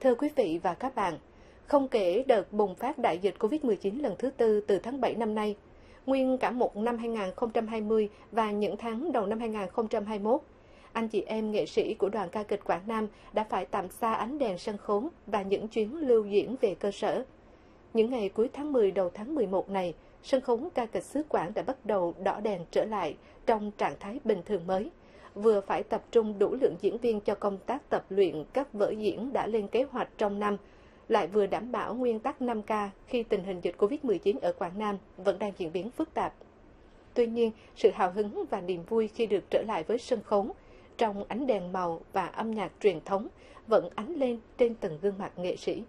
Thưa quý vị và các bạn, không kể đợt bùng phát đại dịch COVID-19 lần thứ tư từ tháng 7 năm nay, nguyên cả một năm 2020 và những tháng đầu năm 2021, anh chị em nghệ sĩ của đoàn ca kịch Quảng Nam đã phải tạm xa ánh đèn sân khấu và những chuyến lưu diễn về cơ sở. Những ngày cuối tháng 10 đầu tháng 11 này, sân khấu ca kịch xứ Quảng đã bắt đầu đỏ đèn trở lại trong trạng thái bình thường mới. Vừa phải tập trung đủ lượng diễn viên cho công tác tập luyện các vở diễn đã lên kế hoạch trong năm, lại vừa đảm bảo nguyên tắc 5K khi tình hình dịch COVID-19 ở Quảng Nam vẫn đang diễn biến phức tạp. Tuy nhiên, sự hào hứng và niềm vui khi được trở lại với sân khấu trong ánh đèn màu và âm nhạc truyền thống vẫn ánh lên trên từng gương mặt nghệ sĩ.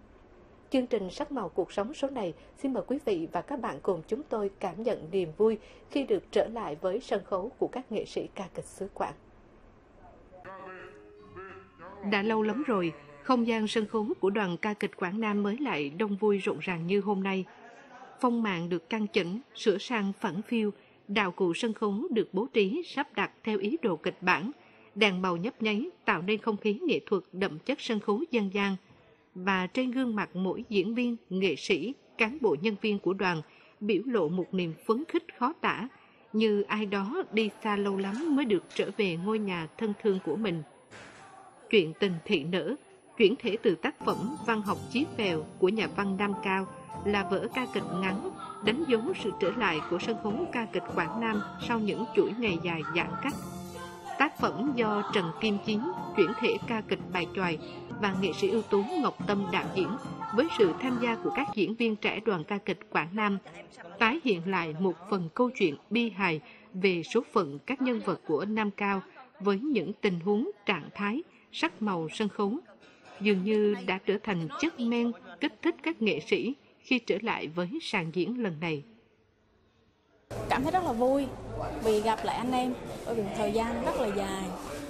Chương trình Sắc màu cuộc sống số này xin mời quý vị và các bạn cùng chúng tôi cảm nhận niềm vui khi được trở lại với sân khấu của các nghệ sĩ ca kịch xứ Quảng. Đã lâu lắm rồi, không gian sân khấu của đoàn ca kịch Quảng Nam mới lại đông vui rộn ràng như hôm nay. Phong mạng được căn chỉnh, sửa sang phẳng phiêu, đạo cụ sân khấu được bố trí sắp đặt theo ý đồ kịch bản, đèn màu nhấp nháy tạo nên không khí nghệ thuật đậm chất sân khấu dân gian. Và trên gương mặt mỗi diễn viên, nghệ sĩ, cán bộ nhân viên của đoàn biểu lộ một niềm phấn khích khó tả, như ai đó đi xa lâu lắm mới được trở về ngôi nhà thân thương của mình. Chuyện tình thị nữ, chuyển thể từ tác phẩm Văn học chí phèo của nhà văn Nam Cao là vở ca kịch ngắn, đánh dấu sự trở lại của sân khấu ca kịch Quảng Nam sau những chuỗi ngày dài giãn cách. Tác phẩm do Trần Kim Chiến chuyển thể ca kịch bài tròi và nghệ sĩ ưu tú Ngọc Tâm đạo diễn với sự tham gia của các diễn viên trẻ đoàn ca kịch Quảng Nam tái hiện lại một phần câu chuyện bi hài về số phận các nhân vật của Nam Cao với những tình huống, trạng thái, sắc màu sân khấu dường như đã trở thành chất men kích thích các nghệ sĩ khi trở lại với sàn diễn lần này. Cảm thấy rất là vui vì gặp lại anh em bởi vì thời gian rất là dài.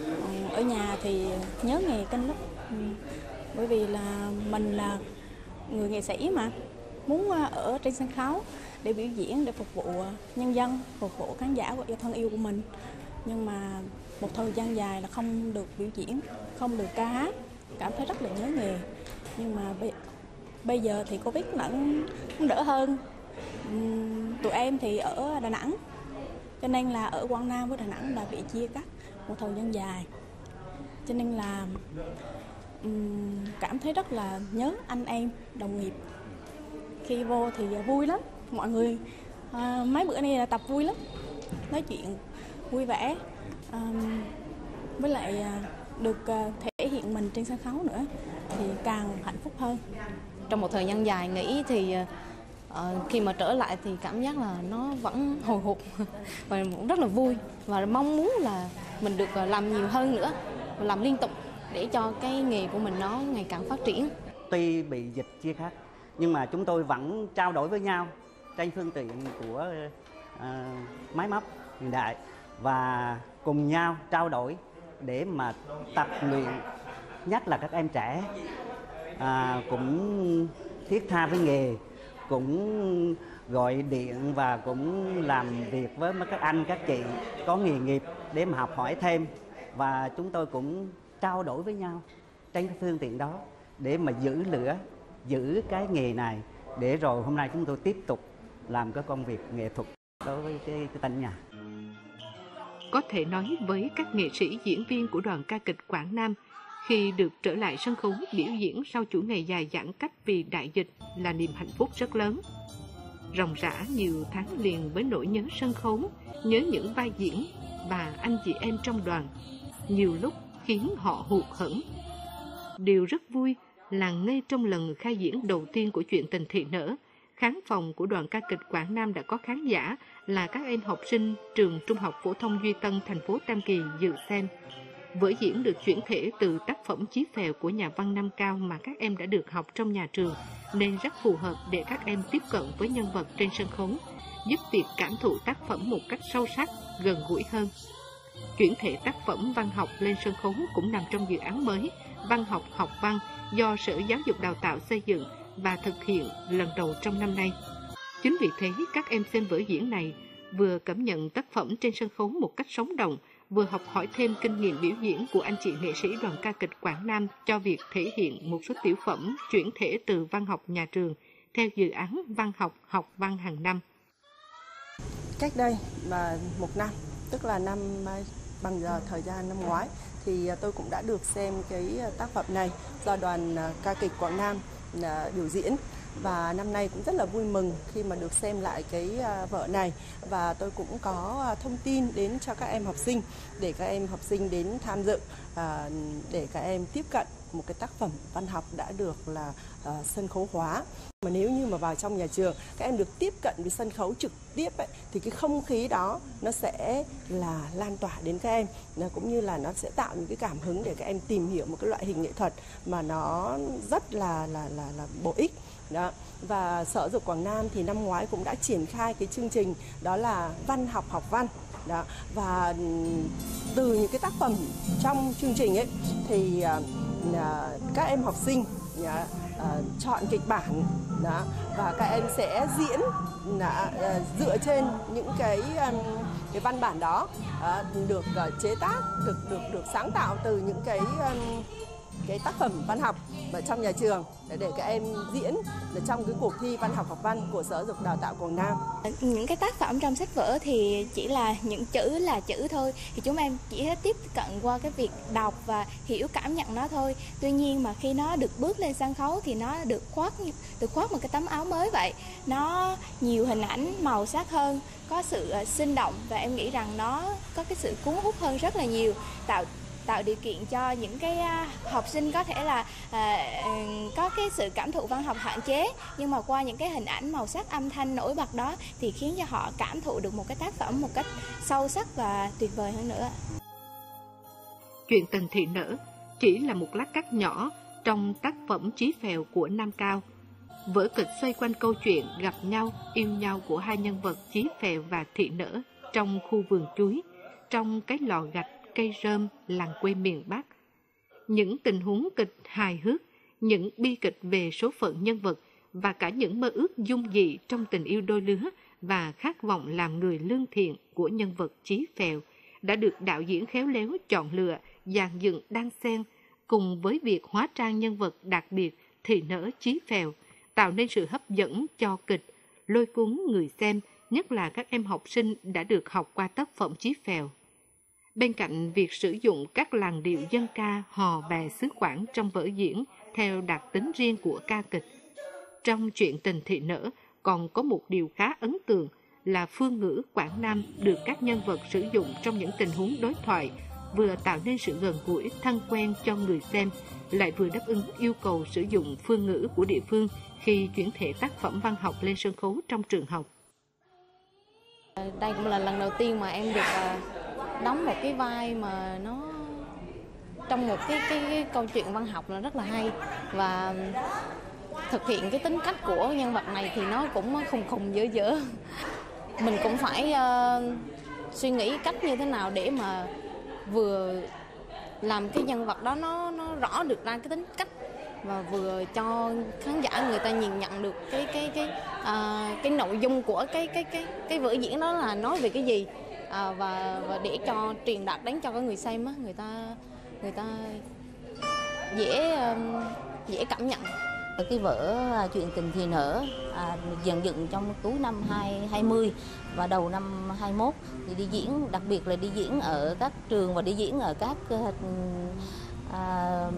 Ờ, ở nhà thì nhớ nghề kinh lắm. Ừ, bởi vì là mình là người nghệ sĩ mà muốn ờ, ở trên sân khấu để biểu diễn để phục vụ ờ, nhân dân, phục vụ khán giả và yêu thân yêu của mình. Nhưng mà một thời gian dài là không được biểu diễn, không được ca hát cảm thấy rất là nhớ nghề. Nhưng mà bây, bây giờ thì covid nó cũng đỡ hơn. Tụi em thì ở đà nẵng cho nên là ở quảng nam với đà nẵng đã bị chia cắt một thời gian dài. Cho nên là cảm thấy rất là nhớ anh em đồng nghiệp. Khi vô thì vui lắm mọi người à, mấy bữa nay là tập vui lắm. Nói chuyện vui vẻ. Um, với lại uh, được uh, thể hiện mình trên sân khấu nữa thì càng hạnh phúc hơn. Trong một thời gian dài nghỉ thì uh, khi mà trở lại thì cảm giác là nó vẫn hồi hộp và cũng rất là vui và mong muốn là mình được làm nhiều hơn nữa làm liên tục để cho cái nghề của mình nó ngày càng phát triển. Tuy bị dịch chia cắt nhưng mà chúng tôi vẫn trao đổi với nhau trên phương tiện của uh, máy móc hiện đại và cùng nhau trao đổi để mà tập luyện nhất là các em trẻ. À, cũng thiết tha với nghề cũng gọi điện và cũng làm việc với các anh các chị có nghề nghiệp để mà học hỏi thêm. Và chúng tôi cũng trao đổi với nhau trên cái phương tiện đó để mà giữ lửa giữ cái nghề này. Để rồi hôm nay chúng tôi tiếp tục làm cái công việc nghệ thuật đối với cái, cái tân nhà có thể nói với các nghệ sĩ diễn viên của đoàn ca kịch Quảng Nam khi được trở lại sân khấu biểu diễn sau chuỗi ngày dài giãn cách vì đại dịch là niềm hạnh phúc rất lớn. Ròng rã nhiều tháng liền với nỗi nhớ sân khấu, nhớ những vai diễn và anh chị em trong đoàn, nhiều lúc khiến họ hụt hẫng. Điều rất vui là ngay trong lần khai diễn đầu tiên của chuyện tình thị nở, khán phòng của đoàn ca kịch Quảng Nam đã có khán giả là các em học sinh trường Trung học phổ thông Duy Tân, thành phố Tam Kỳ dự xem. Vở diễn được chuyển thể từ tác phẩm Chí Phèo của nhà văn Nam Cao mà các em đã được học trong nhà trường, nên rất phù hợp để các em tiếp cận với nhân vật trên sân khấu, giúp việc cảm thụ tác phẩm một cách sâu sắc, gần gũi hơn. Chuyển thể tác phẩm văn học lên sân khấu cũng nằm trong dự án mới Văn học học văn do Sở Giáo dục Đào tạo xây dựng và thực hiện lần đầu trong năm nay. Chính vì thế, các em xem vở diễn này vừa cảm nhận tác phẩm trên sân khấu một cách sống động, vừa học hỏi thêm kinh nghiệm biểu diễn của anh chị nghệ sĩ đoàn ca kịch Quảng Nam cho việc thể hiện một số tiểu phẩm chuyển thể từ văn học nhà trường theo dự án văn học học văn hàng năm. Cách đây mà một năm, tức là năm à, bằng giờ thời gian năm ngoái thì à, tôi cũng đã được xem cái à, tác phẩm này do đoàn ca kịch Quảng Nam À, biểu diễn. Và năm nay cũng rất là vui mừng khi mà được xem lại cái à, vở này. Và tôi cũng có à, thông tin đến cho các em học sinh để các em học sinh đến tham dự à, để các em tiếp cận một cái tác phẩm văn học đã được là uh, sân khấu hóa mà nếu như mà vào trong nhà trường các em được tiếp cận với sân khấu trực tiếp ấy, thì cái không khí đó nó sẽ là lan tỏa đến các em nó cũng như là nó sẽ tạo những cái cảm hứng để các em tìm hiểu một cái loại hình nghệ thuật mà nó rất là là là là bổ ích đó. Và Sở Dục Quảng Nam thì năm ngoái cũng đã triển khai cái chương trình đó là văn học học văn. Đó. Và từ những cái tác phẩm trong chương trình ấy thì uh, Dạ, các em học sinh dạ, ờ, chọn kịch bản đó, và các em sẽ diễn dạ, ờ, dựa trên những cái cái văn bản đó ờ, được chế tác được được được sáng tạo từ những cái cái tác phẩm văn học ở trong nhà trường để để các em diễn ở trong cái cuộc thi văn học học văn của Sở dục Đào tạo Quảng Nam. Những cái tác phẩm trong sách vở thì chỉ là những chữ là chữ thôi thì chúng em chỉ tiếp cận qua cái việc đọc và hiểu cảm nhận nó thôi. Tuy nhiên mà khi nó được bước lên sân khấu thì nó được khoác được khoác một cái tấm áo mới vậy. Nó nhiều hình ảnh màu sắc hơn, có sự ờ, sinh động và em nghĩ rằng nó có cái sự cuốn hút hơn rất là nhiều, tạo tạo điều kiện cho những cái à, học sinh có thể là à, ừ, có cái sự cảm thụ văn học hạn chế nhưng mà qua những cái hình ảnh màu sắc âm thanh nổi bật đó thì khiến cho họ cảm thụ được một cái tác phẩm một cách sâu sắc và tuyệt vời hơn nữa. Chuyện tình thị nở chỉ là một lát cắt nhỏ trong tác phẩm Chí Phèo của Nam Cao. Vở kịch xoay quanh câu chuyện gặp nhau, yêu nhau của hai nhân vật Chí Phèo và Thị Nở trong khu vườn chuối, trong cái lò gạch cây rơm làng quê miền Bắc. Những tình huống kịch hài hước, những bi kịch về số phận nhân vật và cả những mơ ước dung dị trong tình yêu đôi lứa và khát vọng làm người lương thiện của nhân vật Chí Phèo đã được đạo diễn khéo léo chọn lựa, dàn dựng đan xen cùng với việc hóa trang nhân vật đặc biệt thì nở Chí Phèo tạo nên sự hấp dẫn cho kịch, lôi cuốn người xem, nhất là các em học sinh đã được học qua tác phẩm Chí Phèo. Bên cạnh việc sử dụng các làn điệu dân ca hò bè xứ Quảng trong vở diễn theo đặc tính riêng của ca kịch. Trong chuyện tình thị nở còn có một điều khá ấn tượng là phương ngữ Quảng Nam được các nhân vật sử dụng trong những tình huống đối thoại vừa tạo nên sự gần gũi, thân quen cho người xem, lại vừa đáp ứng yêu cầu sử dụng phương ngữ của địa phương khi chuyển thể tác phẩm văn học lên sân khấu trong trường học. Đây cũng là lần đầu tiên mà em được à, đóng một cái vai mà nó trong một cái cái, cái câu chuyện văn học là rất là hay. Và thực hiện cái tính cách của nhân vật này thì nó cũng khùng khùng dở dở. Mình cũng phải uh, suy nghĩ cách như thế nào để mà vừa làm cái nhân vật đó nó nó rõ được ra cái tính cách và vừa cho khán giả người ta nhìn nhận được cái cái cái uh, cái nội dung của cái cái cái cái vở diễn đó là nói về cái gì à, và và để cho truyền đạt đến cho cái người xem á người ta người ta dễ um, dễ cảm nhận. Cái vở à, chuyện tình thì nở à, dần dựng trong cuối năm 2020 và đầu năm 21 thì đi diễn đặc biệt là đi diễn ở các trường và đi diễn ở các uh, à,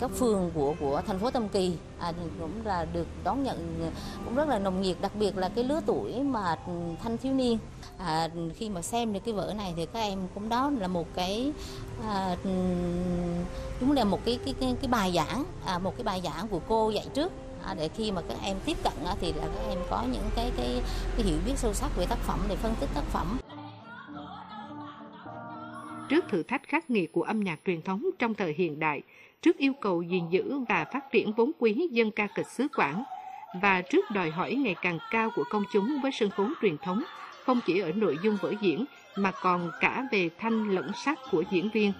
các phường của của thành phố Tam Kỳ à, cũng là được đón nhận cũng rất là nồng nhiệt đặc biệt là cái lứa tuổi mà thanh thiếu niên. À, khi mà xem được cái vở này thì các em cũng đó là một cái à, chúng là một cái cái cái, cái bài giảng à, một cái bài giảng của cô dạy trước. À, để khi mà các em tiếp cận à, thì là các em có những cái cái, cái hiểu biết sâu sắc về tác phẩm để phân tích tác phẩm trước thử thách khắc nghiệt của âm nhạc truyền thống trong thời hiện đại, trước yêu cầu gìn giữ và phát triển vốn quý dân ca kịch xứ Quảng, và trước đòi hỏi ngày càng cao của công chúng với sân khấu truyền thống, không chỉ ở nội dung vở diễn mà còn cả về thanh lẫn sắc của diễn viên.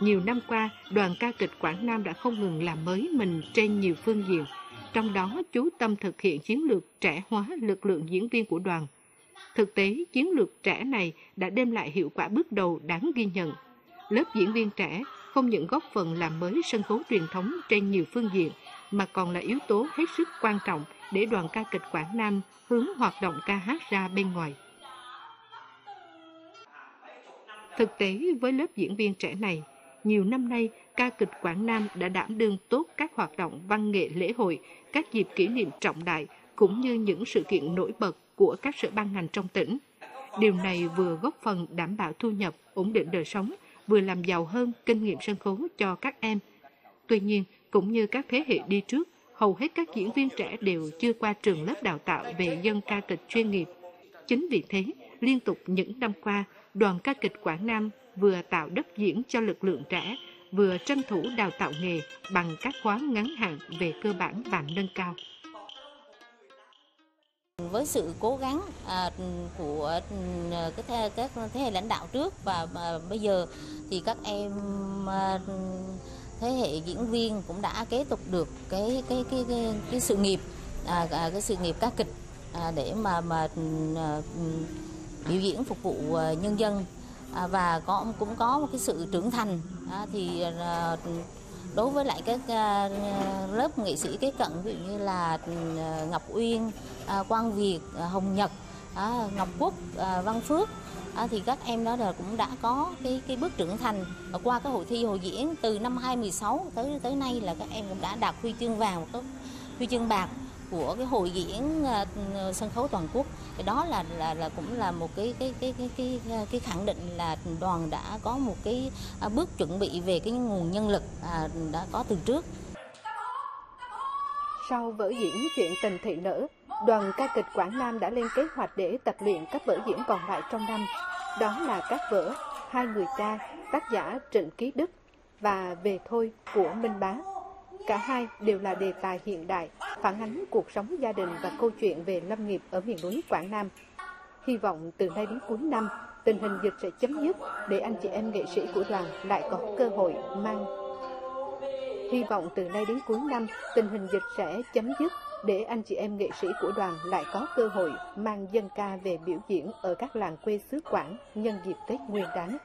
Nhiều năm qua, đoàn ca kịch Quảng Nam đã không ngừng làm mới mình trên nhiều phương diện, trong đó chú tâm thực hiện chiến lược trẻ hóa lực lượng diễn viên của đoàn. Thực tế, chiến lược trẻ này đã đem lại hiệu quả bước đầu đáng ghi nhận. Lớp diễn viên trẻ không những góp phần làm mới sân khấu truyền thống trên nhiều phương diện, mà còn là yếu tố hết sức quan trọng để đoàn ca kịch Quảng Nam hướng hoạt động ca hát ra bên ngoài. Thực tế với lớp diễn viên trẻ này, nhiều năm nay ca kịch Quảng Nam đã đảm đương tốt các hoạt động văn nghệ lễ hội, các dịp kỷ niệm trọng đại cũng như những sự kiện nổi bật của các sở ban ngành trong tỉnh. Điều này vừa góp phần đảm bảo thu nhập, ổn định đời sống, vừa làm giàu hơn kinh nghiệm sân khấu cho các em. Tuy nhiên, cũng như các thế hệ đi trước, hầu hết các diễn viên trẻ đều chưa qua trường lớp đào tạo về dân ca kịch chuyên nghiệp. Chính vì thế, liên tục những năm qua, đoàn ca kịch Quảng Nam vừa tạo đất diễn cho lực lượng trẻ, vừa tranh thủ đào tạo nghề bằng các khóa ngắn hạn về cơ bản và nâng cao. Với sự cố gắng à, của ừ, các thế, các thế hệ lãnh đạo trước và à, bây giờ thì các em à, thế hệ diễn viên cũng đã kế tục được cái cái cái cái, cái sự nghiệp à, cái sự nghiệp ca kịch à, để mà mà ừ, à, ừ, biểu diễn phục vụ nhân dân. À, và có cũng có một cái sự trưởng thành. À, thì à, đối với lại các à, lớp nghệ sĩ kế cận ví dụ như là ừ, Ngọc Uyên, à, Quang Việt, à, Hồng Nhật, Ngọc Quốc, Văn Phước à, thì các em đó là cũng đã có cái cái bước trưởng thành. Qua cái hội thi hội diễn từ năm 2016 tới tới nay là các em cũng đã đạt huy chương vàng huy chương bạc của cái hội diễn à, ừ, sân khấu toàn quốc cái đó là là là cũng là một cái cái cái cái cái à, cái khẳng định là đoàn đã có một cái à, bước chuẩn bị về cái nguồn nhân lực đã có từ trước sau vở diễn chuyện tình thị nữ đoàn ca kịch Quảng Nam đã lên kế hoạch để tập luyện các vở diễn còn lại trong năm. Đó là các vở Hai người cha, tác giả Trịnh Ký Đức và Về thôi của Minh Bá. Cả hai đều là đề tài hiện đại, phản ánh cuộc sống gia đình và câu chuyện về lâm nghiệp ở miền núi Quảng Nam. Hy vọng từ nay đến cuối năm, tình hình dịch sẽ chấm dứt để anh chị em nghệ sĩ của đoàn lại có cơ hội mang. Hy vọng từ nay đến cuối năm, tình hình dịch sẽ chấm dứt để anh chị em nghệ sĩ của đoàn lại có cơ hội mang dân ca về biểu diễn ở các làng quê xứ Quảng nhân dịp Tết Nguyên đán.